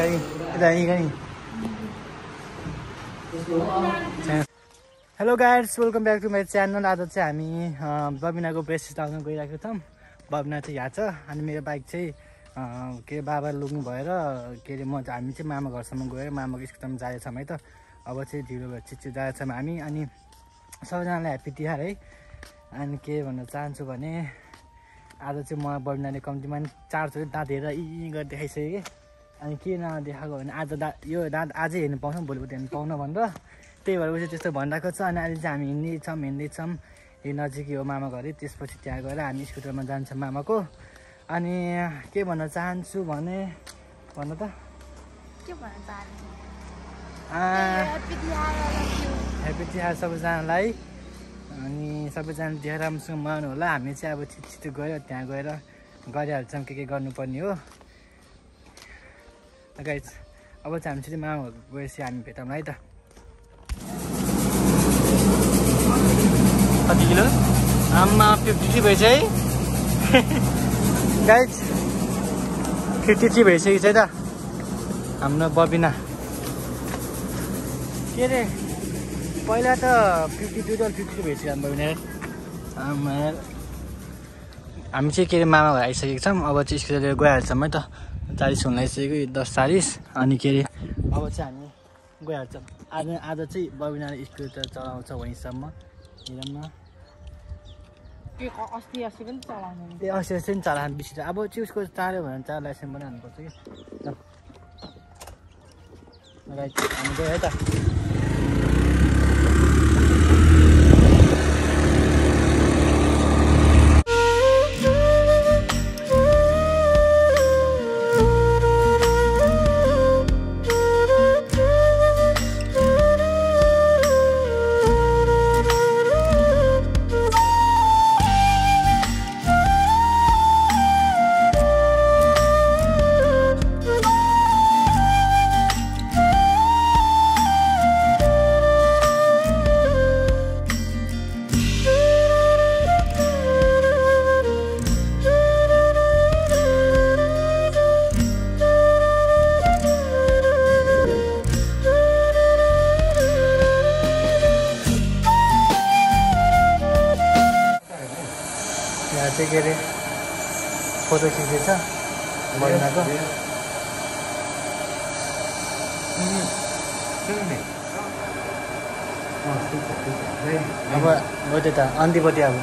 Hello guys welcome back to my channel आज चाहिँ हामी बबिनाको ब्रेस लाउन गइरहेको छौँ। बबिना चाहिँ यहाँ छ। अनि मेरो बाइक चाहिँ के अरे बाबा लुग्नु भएर के अरे म हामी चाहिँ मामा घरसम्म गएर मामाको स्कुलमा जाँदैछौँ है त। अब चाहिँ ढिलो भएर छिटो जाँदैछौँ हामी। अनि सबैजनालाई ह्याप्पी तिहार है। अनि के भन्न चाहन्छु भने आज चाहिँ म बबिनाले कम्तीमा चारचोटि दाँत हेरेर यी गरेर देखाइसकेँ कि। अनि के नदेखाएको भने आज दा यो दाँत आजै हेर्नु पाउँछौँ भोलिपल्ट हेर्नु पाउन भनेर त्यही भएर उसले त्यस्तो भनिरहेको छ अनि अहिले चाहिँ हामी हिँड्दैछौँ हिँड्दैछौँ यो नजिकै हो मामा घरै त्यसपछि त्यहाँ गएर हामी स्कुटरमा जान्छौँ मामाको। अनि के भन्न चाहन्छु भने भन्नु त। के भन्न चाहन्छु? ह्याप्पी तिहार सबैजनालाई। अनि सबैजना तिहार राम्रोसँग मनाउनु होला। हामी चाहिँ अब छिटो छिटो गएर त्यहाँ गएर गरिहाल्छौँ के के गर्नुपर्ने हो। गाइज अब चाहिँ हामी चाहिँ मामा गएपछि हामी भेटौँला है त। कति किलो? आम्मा फिफ्टी थ्री भएछ है। गाइज फिफ्टी थ्री भइसकेको छ है त? हाम्रो बबिना। के अरे पहिला त फिफ्टी टू त फिफ्टी टू भइसक्यो हाम्रो बबिना यार। हामी चाहिँ के अरे मामा घर आइसकेको छौँ अब चाहिँ स्कुल लिएर गइहाल्छौँ है त। चालिस हुन लागिसक्यो दस चालिस अनि के अरे? अब चाहिँ हामी गइहाल्छौँ। आज आज चाहिँ बबिनाले स्कुल त चलाउँछ वहीँसम्म। हेरौँ न। के क- अस्ति अस्ति पनि चलाउनु। ए अस्ति अस्ति पनि चलान बिर्सिन्छ। अब चाहिँ उसको चाल्यो भने चार लाइसेन्स पनि हाल्नुपर्छ कि हामी गयो है त। के अरे फोटो खिचेछ बहिनाको अब हो त्यो त अन्तिपट्टि अब।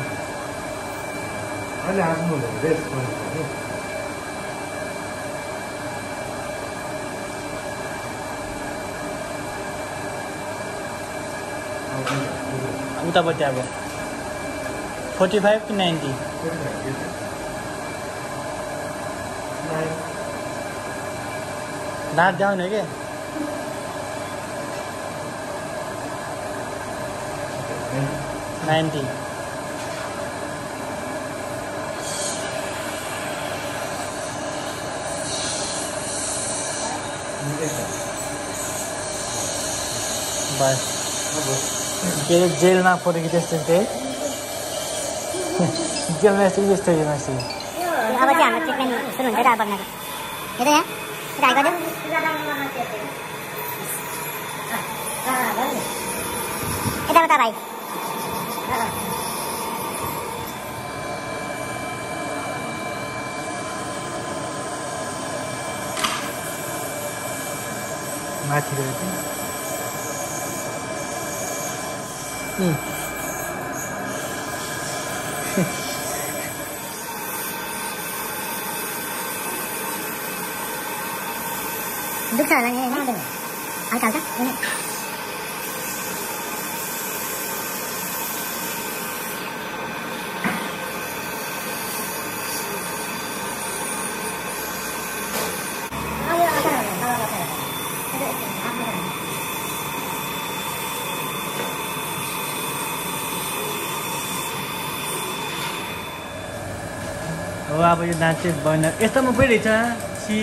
उतापट्टि अब। फोर्टी फाइभ कि नाइन्टी दाँत देखाउने के नाइन्टी बस के अरे जेलमा फोटो खिचेको जेलमा यस्तो मासु अब चाहिँ हाम्रो ट्रिटमेन्ट सुरु हुन्छ र अब बग्नको हेर यहाँ यता आइगयो यता उता भाइ माथि गयो कि दुख्छ होला नि होइन हल्का हल्का हो अब यो दाँत चाहिँ बहिनी यस्तोमा पो रहेछ सी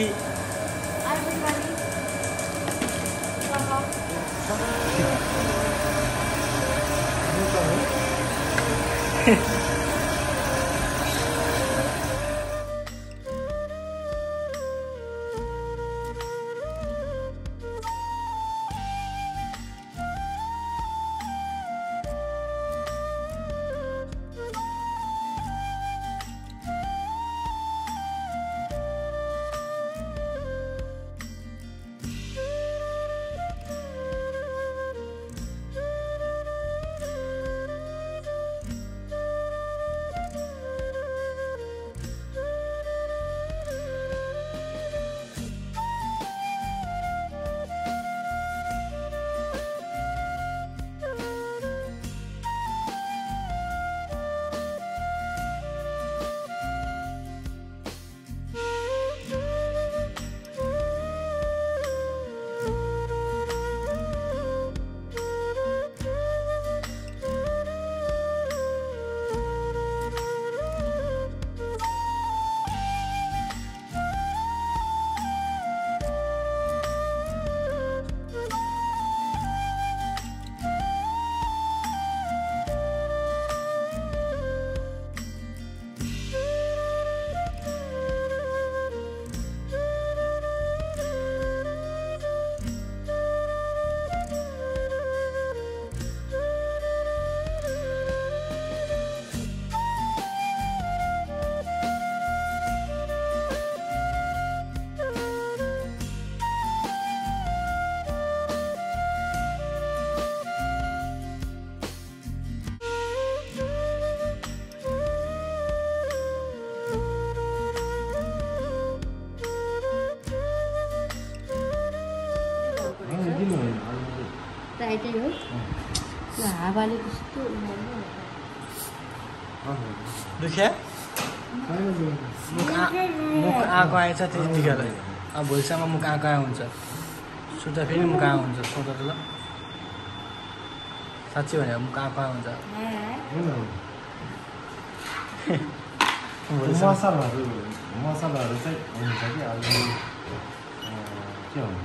टाइटै हो यो हावाले कस्तो दुख्या मुख आएको आएछ त्यतिखेर अब भोलिसम्म मुख आएको आएको हुन्छ सुत्दा फेरि मुख आएको हुन्छ सोध त ल साँच्चै भनेर मुख आएको आएको हुन्छ मसलाहरू मसलाहरू चाहिँ हुन्छ कि अलि के भन्नु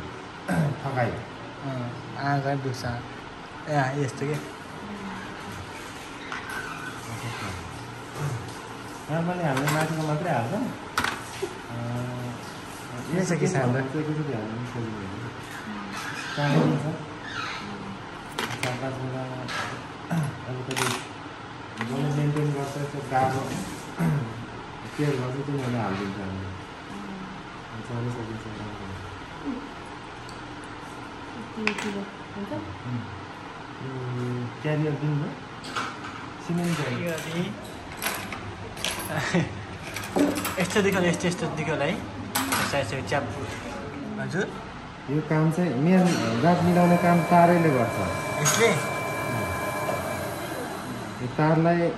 थकाइ आँखा दुख्छ ए यस्तो के नर्मली हामीले माथिको मात्रै हाल्छ यसो के छ हाल्नु हुन्छ चार पाँच बेला अलिकति जसले मेन्टेन गर्छ त्यो गाह्रो केयर गर्छ तिनीहरूले हालिदिन्छ हामीले चाँडै सकिन्छ हुन्छ क्यारियर दिनु सिमेन्ट क्यारियर यस्तो देखियो यस्तो यस्तो होला है यस्तो च्याप हजुर यो काम चाहिँ मेन गाँठ मिलाउने काम तारैले गर्छ यसले यो तारलाई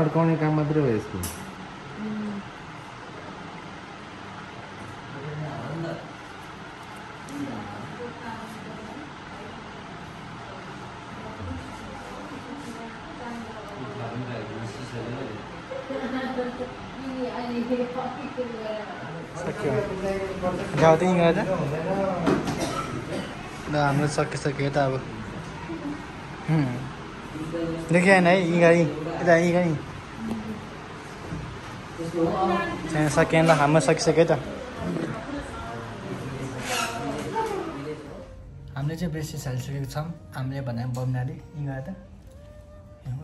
अड्काउने काम मात्रै हो यसको सक्यो जाऊ त। यहीँ गएर ल हाम्रो सकिसक्यो त अब। होइन है यहीँ गरी यता यहीँ गरी त्यहाँ सकिएन ल हाम्रो सकिसक्यो त। हामीले चाहिँ बेसी हालिसकेको छौँ। हामीले भने बम्नाले यहीँ गएर त।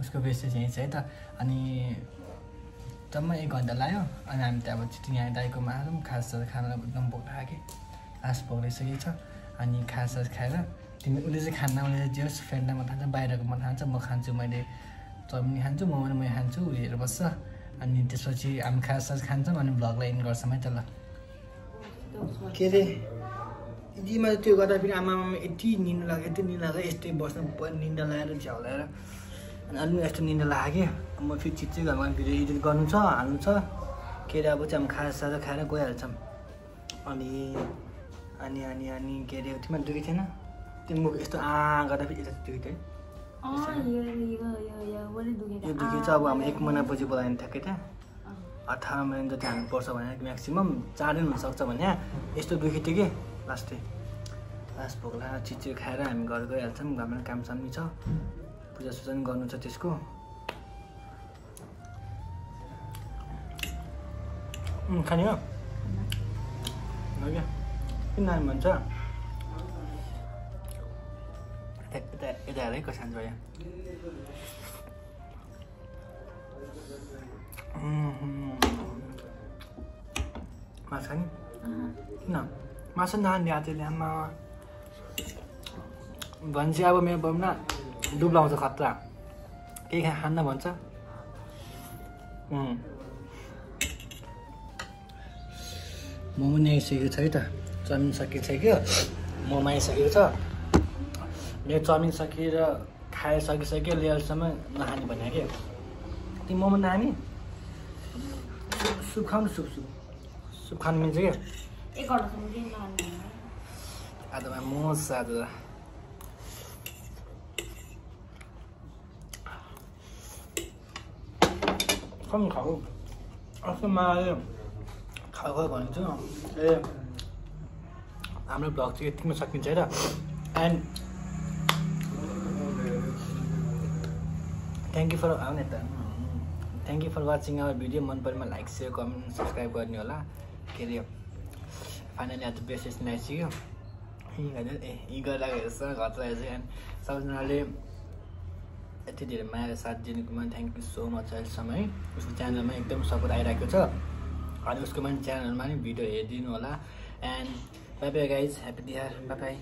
उसको बेसी चाहिँ छ है त। अनि जम्मा एक घन्टा लाग्यो। अनि हामी त अब छिटो यहाँ दाइकोमा आयौँ। खाससास खाना एकदम भोक लाग्यो। आस भोक लागिसकेको छ। अनि खाससास खाएर तिमी उसले चाहिँ खान्न उसले चाहिँ जे होस् फ्रेन्डलाई मन खान्छ बाहिरको मन खान्छ म खान्छु मैले चाउमिन खान्छु मोमो पनि म खान्छु हेरेर बस्छ। अनि त्यसपछि हामी खाससास खान्छौँ अनि भ्लगलाई इन्ड गर्छौँ है त ल के अरे यतिमा त्यो गर्दा फेरि आमामा यति निन्दा लाग्यो यति निन्दा लाग्यो यस्तै बस्नु निन्दा लगाएर झ्याउलाएर अनि अलि यस्तो निन्दा लाग्यो। म फेरि चिच्ची घरमा भिडियो एडिट गर्नु छ हाल्नु छ। के अरे अब चाहिँ हामी खाजा साजा खाएर गइहाल्छौँ अनि अनि अनि अनि के अरे तिमीलाई दुखेको थिएन। त्यो मुख यस्तो आ गर्दा फेरि यता दुखेको थियो यो दुखे चाहिँ अब हामी एक महिनापछि बोलायो भने ठ्याक्कै त्यहाँ अठार महिना जति हाल्नु पर्छ भने म्याक्सिमम् चार दिन हुनसक्छ भने यस्तो दुखेको थियो कि? लास्टै लास्ट भोग्ला चिच्ची खाएर हामी घर गइहाल्छौँ घरमा काम सामी छ। पूजासुजा पनि गर्नु छ त्यसको। खाने हो? क्या किन नानी भन्छ? यता यता यता हेर है कसो खान्छ भयो? माछा खाने? किन? मासु नि खाने आजले आमा भन्छ अब मेरो बमना डुब्लाउँछ खतरा। केही खा खान्न भन्छ। मोमो नि आइसकेको छ है त। चाउमिन सकिसक्यो मोमो आइसकेको छ। मेरो चाउमिन सकिएर खाएर सकिसक्यो लेयरसम्म नखाने भने क्या तिमी मोमो नखाने सुप खाउनु सुप सुप सुप खानु मिल्छ क्या आजमा मोस आज कम खाऊ आफ्नो माले खाऊ खाऊ भनिन्छ ए हाम्रो ब्लग चाहिँ यतिमा सकिन्छ है त एन्ड थ्याङ्क यू फर आउने त thank you for watching our video मन परेमा लाइक सेयर कमेन्ट सब्सक्राइब गर्ने होला के अरे फाइनली आज आइसक्यो यहीँ गएर ए गएर हेर्छ घर चाहिँ एन्ड सबैजनाले यति धेरै माया साथ दिनुकोमा थ्याङ्क यू सो मच अहिलेसम्म है उसको च्यानलमा एकदम सपोर्ट आइरहेको छ। अनि उसको पनि च्यानलमा नि भिडियो हेरिदिनु होला। And bye bye guys happy Tihar bye bye